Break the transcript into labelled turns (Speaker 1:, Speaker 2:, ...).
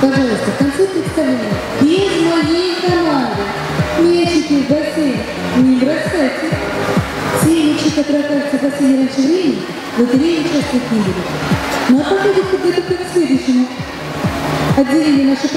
Speaker 1: Пожалуйста, в представления без моей команды. Мячики в бассейн не бросайте. Все мячи, которые окажутся в бассейне раньше времени, лотерея участвовать не будет. Ну а пока подготовка к следующему. Отделили наши